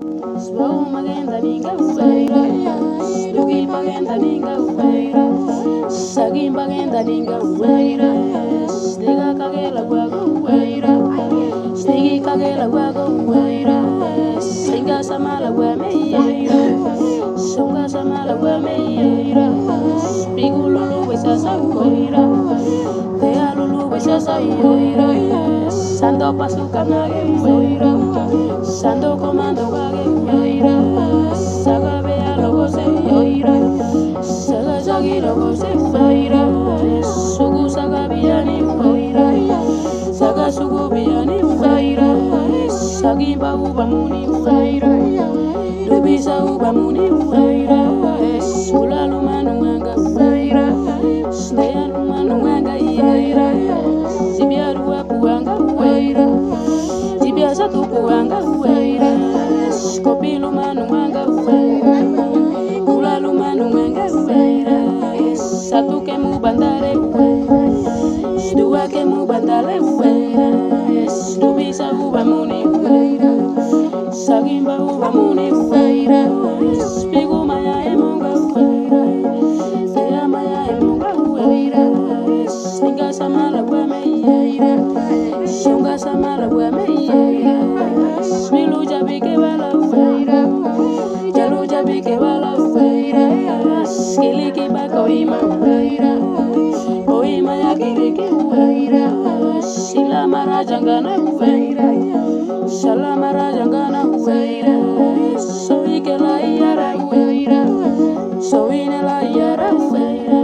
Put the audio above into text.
Slow magenda ninga ufaira Dugi magenda ninga ufaira Sagi magenda ninga ufaira Stiga kagela wago ufaira Stigi kagela wago ufaira Singa samala wa meira Sunga samala wa meira Spigululu wesa sa ufaira Tea lulu sa ufaira Sando pasuka nage ufaira Sando comando wage ufaira Saga bea logo se ufaira Saga sagi logo se ufaira Sugu saga biani ufaira Saga sugu biani ufaira Sagi ba uba muni ufaira Lubisa uba muni ufaira Sula lumanu wanga ufaira Snea lumanu wanga iyaira Zibia ruwa puanga ufaira Zibia satu puanga Satu ke mu bandare ufaira Dua ke mu bandare ufaira Lubisa uba muni ufaira Sagimba uba muni ufaira Spigu maya emunga ufaira Sea maya emunga ufaira Singa samala wa meira ndege vaira shilama rajangana vaira shalama rajangana vaira soikela iara vaira soinela iara vaira